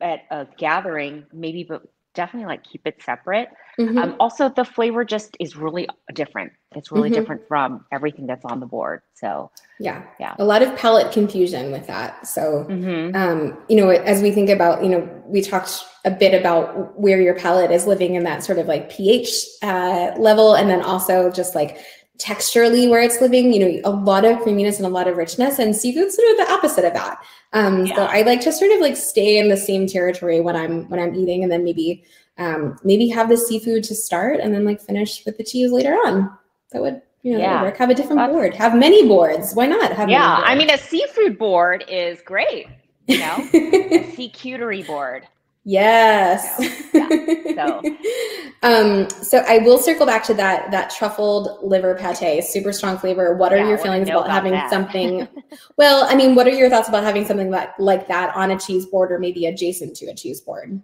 at a gathering, maybe, but definitely like keep it separate. Mm-hmm. Um, also, the flavor just is really different. It's really mm-hmm. different from everything that's on the board. So yeah, yeah, a lot of palate confusion with that. So mm-hmm. um, you know, as we think about, you know, we talked a bit about where your palate is living in that sort of like pH uh, level, and then also just like texturally where it's living, you know, a lot of creaminess and a lot of richness. And seafood's sort of the opposite of that. Um, yeah. So I like to sort of like stay in the same territory when I'm when I'm eating, and then maybe um, maybe have the seafood to start, and then like finish with the cheese later on. That would you know yeah. work. Have a different That's, board. Have many boards. Why not? Have yeah. I mean, a seafood board is great. You know, a sea cutery board. Yes. Yeah. So. um, so I will circle back to that that truffled liver pate, super strong flavor. What are yeah, your feelings about, about, having that? something? well, I mean, what are your thoughts about having something like like that on a cheese board or maybe adjacent to a cheese board?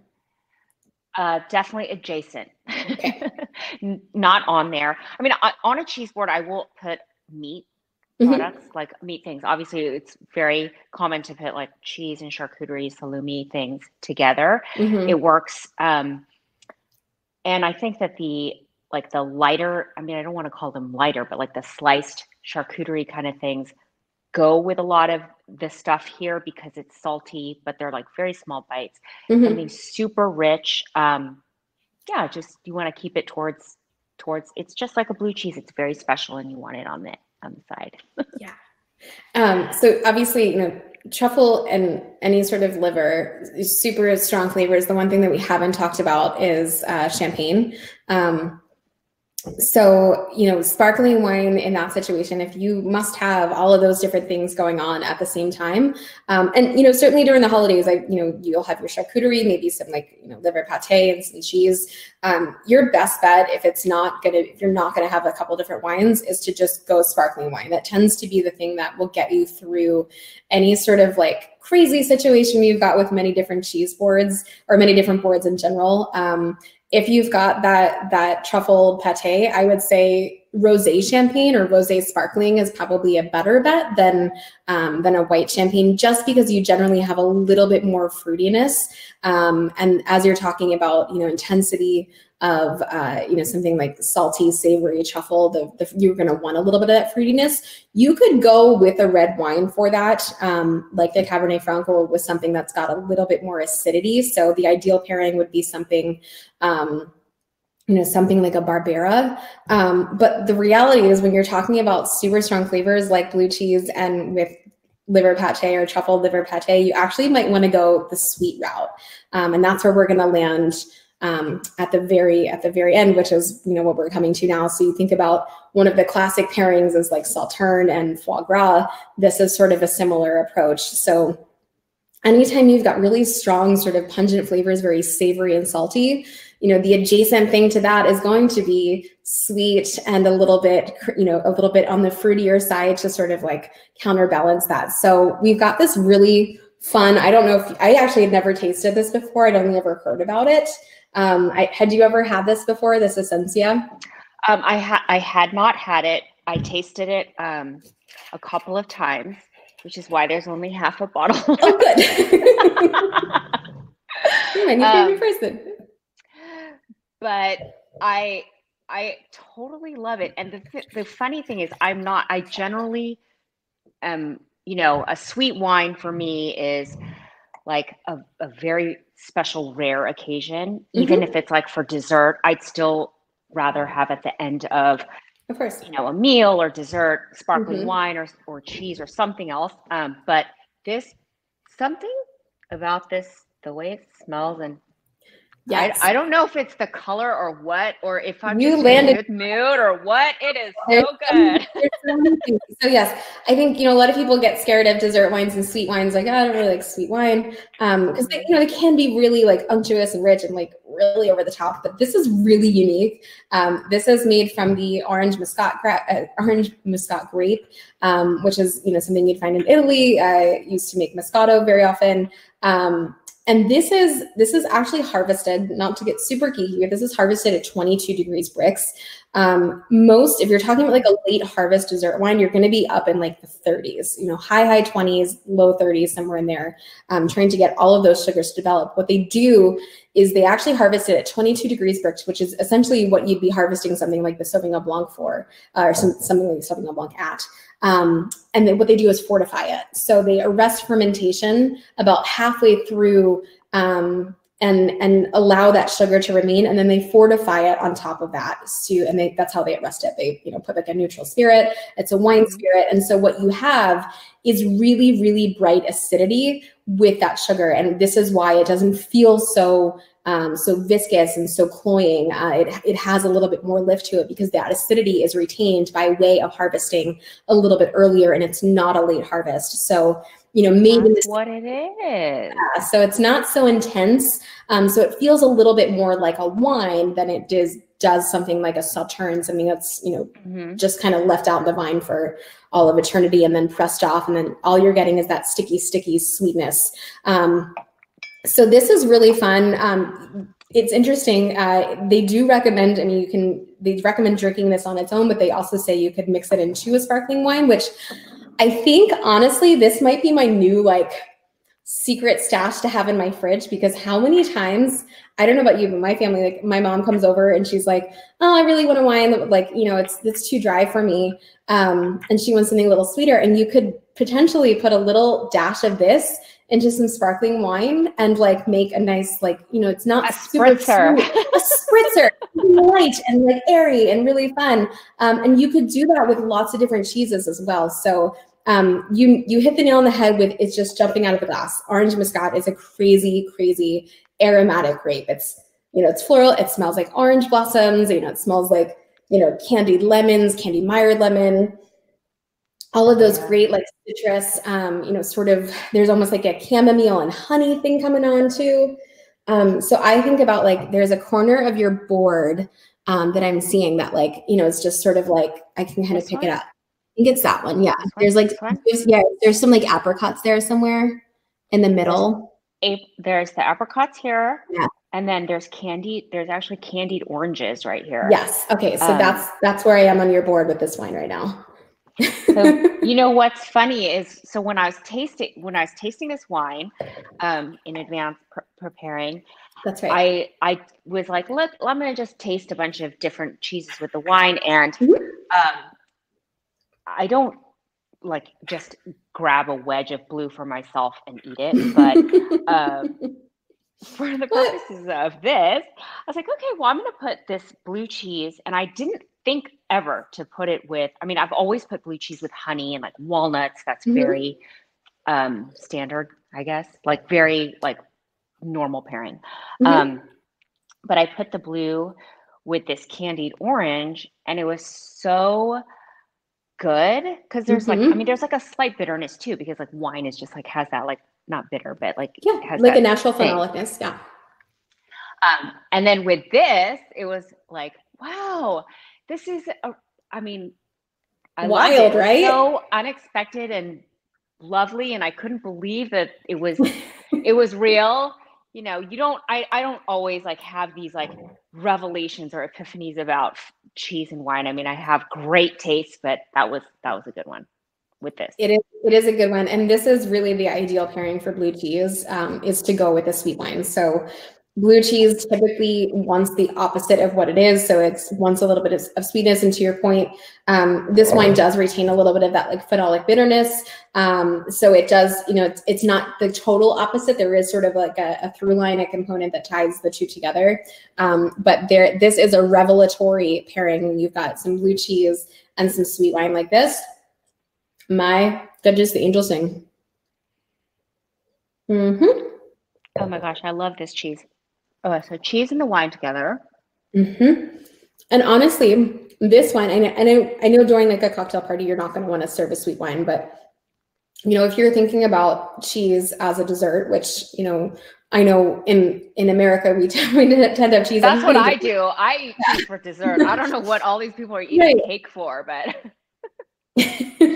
Uh, definitely adjacent. Okay. Not on there. I mean, on a cheese board, I will put meat mm-hmm. products like meat things. Obviously, it's very common to put like cheese and charcuterie, salumi things together. Mm-hmm. It works. Um, and I think that the like the lighter, I mean, I don't want to call them lighter, but like the sliced charcuterie kind of things go with a lot of the stuff here because it's salty, but they're like very small bites. Mm-hmm. Something super rich. Um, yeah, just you want to keep it towards towards. It's just like a blue cheese. It's very special, and you want it on the on the side. yeah. Um, so obviously, you know, truffle and any sort of liver, super strong flavors. The one thing that we haven't talked about is uh, champagne. Um, so you know sparkling wine in that situation if you must have all of those different things going on at the same time um, and you know certainly during the holidays like you know you'll have your charcuterie maybe some like you know liver pate and some cheese. Um, your best bet if it's not gonna if you're not gonna have a couple different wines is to just go sparkling wine. That tends to be the thing that will get you through any sort of like crazy situation you've got with many different cheese boards or many different boards in general. Um, if you've got that that truffle pate, I would say rosé champagne or rosé sparkling is probably a better bet than um, than a white champagne, just because you generally have a little bit more fruitiness. Um, and as you're talking about, you know, intensity of uh, you know something like salty, savory truffle, the, the you're going to want a little bit of that fruitiness. You could go with a red wine for that, um, like the Cabernet Franc, or with something that's got a little bit more acidity. So the ideal pairing would be something. Um, you know, something like a Barbera. Um, but the reality is when you're talking about super strong flavors like blue cheese and with liver pate or truffle liver pate, you actually might want to go the sweet route. Um, and that's where we're going to land um, at the very at the very end, which is you know what we're coming to now. So you think about one of the classic pairings is like sauterne and foie gras. This is sort of a similar approach. So anytime you've got really strong sort of pungent flavors, very savory and salty, you know the adjacent thing to that is going to be sweet and a little bit you know a little bit on the fruitier side to sort of like counterbalance that. So we've got this really fun. I don't know if I actually had never tasted this before. I'd only ever heard about it. Um, I, had you ever had this before, this Essensia? Um, I, ha- I had not had it. I tasted it um, a couple of times, which is why there's only half a bottle. Oh, good. You're my new favorite um, person. But I I totally love it. And the, th- the funny thing is, I'm not, I generally um, you know, a sweet wine for me is like a, a very special, rare occasion. Mm-hmm. Even if it's like for dessert, I'd still rather have at the end of, of course, you know, a meal or dessert, sparkling mm-hmm. wine or or cheese or something else. Um, but this something about this, the way it smells and Yes. I, I, don't know if it's the color or what, or if I'm you just landed- in a good mood or what. It is so good. so yes, I think you know a lot of people get scared of dessert wines and sweet wines. Like oh, I don't really like sweet wine because um, you know they can be really like unctuous and rich and like really over the top. But this is really unique. Um, this is made from the orange muscat gra- uh, orange muscat grape, um, which is you know something you'd find in Italy. Uh, used to make Moscato very often. Um, and this is this is actually harvested, not to get super geeky, this is harvested at 22 degrees Brix. Um, most, if you're talking about like a late harvest dessert wine, you're going to be up in like the 30s, you know, high, high 20s, low 30s, somewhere in there, um, trying to get all of those sugars to develop. What they do is they actually harvest it at 22 degrees Brix, which is essentially what you'd be harvesting something like the Sauvignon Blanc for, uh, or some, something like Sauvignon Blanc at. Um, and then what they do is fortify it. So they arrest fermentation about halfway through um, and and allow that sugar to remain and then they fortify it on top of that so and they that's how they arrest it they you know put like a neutral spirit it's a wine mm-hmm. spirit and so what you have is really really bright acidity with that sugar and this is why it doesn't feel so um, so viscous and so cloying uh, it, it has a little bit more lift to it because that acidity is retained by way of harvesting a little bit earlier and it's not a late harvest so you know, maybe That's this. What it is. Yeah, so it's not so intense. Um, so it feels a little bit more like a wine than it does does something like a Sauternes, something that's you know mm-hmm. just kind of left out in the vine for all of eternity and then pressed off, and then all you're getting is that sticky, sticky sweetness. Um, so this is really fun. Um, it's interesting. Uh, they do recommend. I mean, you can. They recommend drinking this on its own, but they also say you could mix it into a sparkling wine, which I think honestly, this might be my new like secret stash to have in my fridge because how many times I don't know about you, but my family, like my mom comes over and she's like, "Oh, I really want a wine like you know it's it's too dry for me," um, and she wants something a little sweeter. And you could potentially put a little dash of this into some sparkling wine and like make a nice like you know it's not a spritzer. a spritzer light and like airy and really fun. Um, and you could do that with lots of different cheeses as well. So um, you you hit the nail on the head with it's just jumping out of the glass. Orange muscat is a crazy crazy aromatic grape. It's you know it's floral. It smells like orange blossoms. You know it smells like you know candied lemons candied Meyer lemon all of those great like citrus, um, you know, sort of there's almost like a chamomile and honey thing coming on too. Um, so I think about like there's a corner of your board um, that I'm seeing that like, you know, it's just sort of like I can kind of pick one? it up. I think it's that one. Yeah. There's like there's, yeah, there's some like apricots there somewhere in the middle. There's, there's the apricots here. Yeah. And then there's candied, there's actually candied oranges right here. Yes. Okay. So um, that's that's where I am on your board with this wine right now so you know what's funny is so when I was tasting when I was tasting this wine um, in advance pr- preparing, that's right. I I was like, look, I'm gonna just taste a bunch of different cheeses with the wine, and mm-hmm. um, I don't like just grab a wedge of blue for myself and eat it, but um, for the purposes of this, I was like, okay, well, I'm gonna put this blue cheese, and I didn't think ever to put it with i mean i've always put blue cheese with honey and like walnuts that's mm-hmm. very um standard i guess like very like normal pairing mm-hmm. um but i put the blue with this candied orange and it was so good because there's mm-hmm. like i mm-hmm. mean there's like a slight bitterness too because like wine is just like has that like not bitter but like yeah like a natural phenolicness yeah um and then with this it was like wow this is a, I mean, I wild, right? So unexpected and lovely, and I couldn't believe that it was it was real. You know, you don't. I I don't always like have these like revelations or epiphanies about cheese and wine. I mean, I have great taste, but that was that was a good one with this. It is it is a good one, and this is really the ideal pairing for blue cheese um, is to go with a sweet wine. So Blue cheese typically wants the opposite of what it is. So it's wants a little bit of, of sweetness. And to your point, um, this wine does retain a little bit of that like phenolic bitterness. Um, so it does, you know, it's, it's not the total opposite. There is sort of like a, a through line, a component that ties the two together. Um, but there, this is a revelatory pairing you've got some blue cheese and some sweet wine like this. My goodness, the angels sing. Mm-hmm. Oh my gosh, I love this cheese. Oh, so cheese and the wine together. Mm-hmm. And honestly, this wine, I know, I know, I know during like a cocktail party, you're not going to want to serve a sweet wine, but you know, if you're thinking about cheese as a dessert, which you know, I know in in America we tend, we tend to have cheese. That's what I do. I eat cheese for dessert. I don't know what all these people are eating right. cake for, but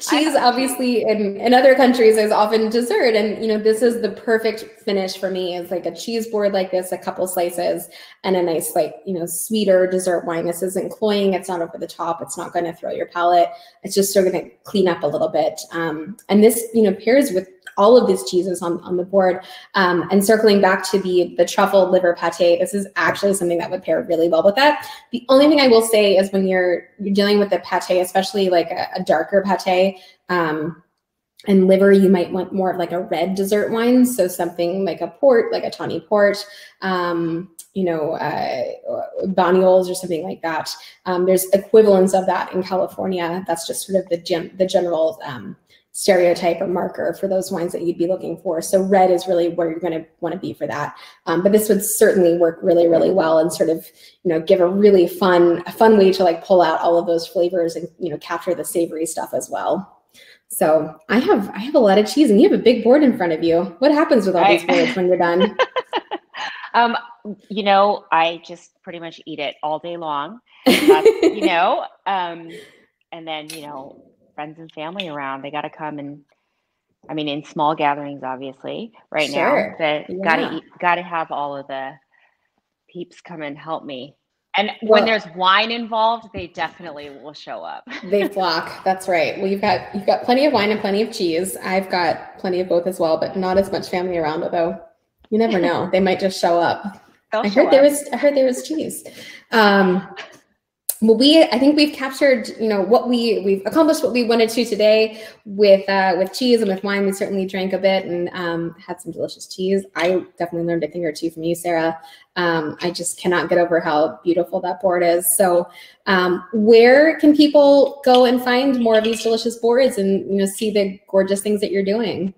cheese obviously in, in other countries is often dessert and you know this is the perfect finish for me. Is like a cheese board like this a couple slices and a nice like you know sweeter dessert. Wine this isn't cloying. It's not over the top. It's not going to throw your palate. It's just going to clean up a little bit. Um, and this you know pairs with all of these cheeses on, on the board. Um, and circling back to the, the truffle liver pate, this is actually something that would pair really well with that. The only thing I will say is when you're, you're dealing with the pate, especially like a, a darker pate, um, and liver, you might want more of like a red dessert wine. So something like a port, like a tawny port, um, you know, uh, or something like that. Um, there's equivalents of that in California. That's just sort of the, gen the general um, stereotype or marker for those wines that you'd be looking for. So red is really where you're going to want to be for that. Um, but this would certainly work really, really well and sort of, you know, give a really fun, a fun way to like pull out all of those flavors and, you know, capture the savory stuff as well. So I have, I have a lot of cheese and you have a big board in front of you. What happens with all these boards when you're done? um, you know, I just pretty much eat it all day long, you know, um, and then, you know, friends and family around. They got to come and, I mean, in small gatherings, obviously, right sure. now. But yeah. gotta gotta have all of the peeps come and help me. And well, when there's wine involved, they definitely will show up. they flock. That's right. Well, you've got you've got plenty of wine and plenty of cheese. I've got plenty of both as well, but not as much family around. Although you never know, they might just show up. They'll I heard up. there was I heard there was cheese. Um, well we i think we've captured you know what we we've accomplished what we wanted to today with uh with cheese and with wine. We certainly drank a bit and um had some delicious cheese. I definitely learned a thing or two from you sarah. Um i just cannot get over how beautiful that board is. So um where can people go and find more of these delicious boards and you know see the gorgeous things that you're doing?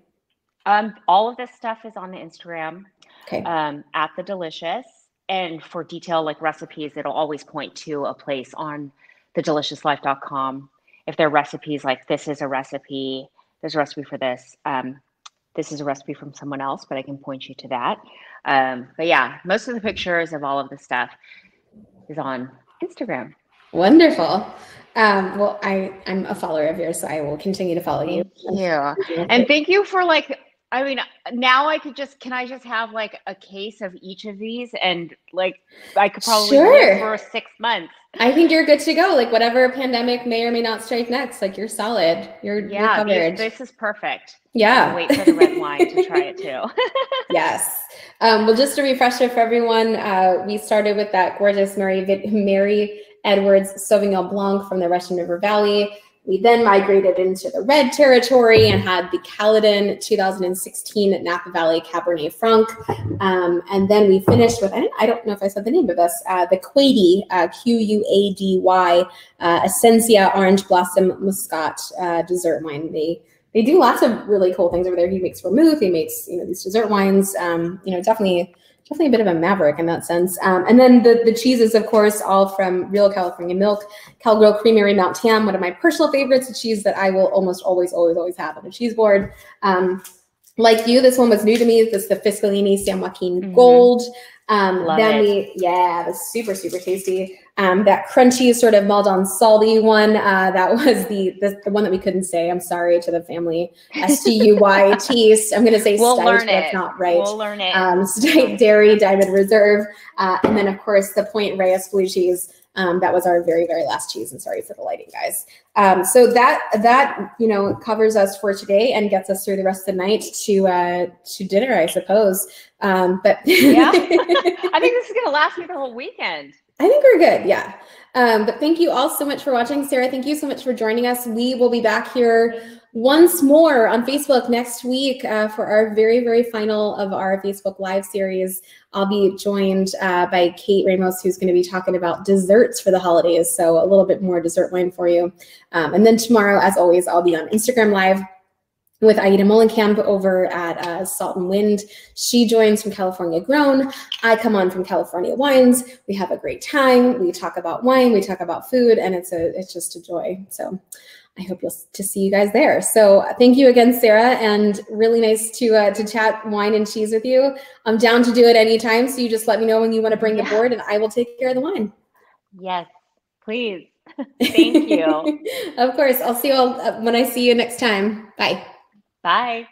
Um all of this stuff is on the instagram okay. um at the delicious and for detail like recipes, it'll always point to a place on thedeliciouslife.com. If there are recipes like this is a recipe, there's a recipe for this. Um, this is a recipe from someone else, but I can point you to that. Um, but yeah, most of the pictures of all of the stuff is on Instagram. Wonderful. Um, well, I, I'm a follower of yours, so I will continue to follow you. Yeah. And thank you for like I mean, now I could just can I just have like a case of each of these and like I could probably sure. for six months. I think you're good to go. Like whatever pandemic may or may not strike next, like you're solid. You're yeah. You're covered. This, this is perfect. Yeah. Wait for the red wine to try it too. yes. Um, well, just a refresher for everyone, uh, we started with that gorgeous Merry Merry Edwards Sauvignon Blanc from the Russian River Valley. We then migrated into the red territory and had the Caladan 2016 Napa Valley Cabernet Franc. Um, and then we finished with, I don't, I don't, know if I said the name of this, uh, the Quady, uh, Q-U-A-D-Y, uh, Essensia Orange Blossom Muscat uh, dessert wine. They, they do lots of really cool things over there. He makes vermouth, he makes, you know, these dessert wines, um, you know, definitely definitely a bit of a maverick in that sense. Um, and then the, the cheeses, of course, all from real California milk, Cowgirl Creamery Mount Tam, one of my personal favorites, a cheese that I will almost always, always, always have on a cheese board. Um, like you, this one was new to me. This is the Fiscalini San Joaquin mm -hmm. Gold. Um, then it. we, yeah, it was super, super tasty. Um, that crunchy sort of Maldon salty one, uh, that was the, the, the one that we couldn't say. I'm sorry to the family. S T U Y T. I'm going to say we'll learn it. not right. We'll learn it. Um, Dairy Diamond Reserve, uh, and then of course the Point Reyes blue cheese. Um, that was our very, very last cheese. And sorry for the lighting, guys. Um, so that that you know covers us for today and gets us through the rest of the night to uh, to dinner, I suppose. Um, but yeah, I think this is gonna last me the whole weekend. I think we're good. Yeah. Um, but thank you all so much for watching. Sarah, thank you so much for joining us. We will be back here once more on Facebook next week uh, for our very, very final of our Facebook Live series. I'll be joined uh, by Kate Ramos, who's going to be talking about desserts for the holidays. So a little bit more dessert wine for you. Um, and then tomorrow, as always, I'll be on Instagram Live with Aida Mollenkamp over at uh, Salt and Wind. She joins from California Grown. I come on from California Wines. We have a great time. We talk about wine. We talk about food, and it's a it's just a joy. So I hope you'll to see you guys there. So thank you again, Sarah, and really nice to uh, to chat wine and cheese with you. I'm down to do it anytime. So you just let me know when you want to bring yeah. the board, and I will take care of the wine. Yes, please. Thank you. of course. I'll see you all uh, when I see you next time. Bye. Bye.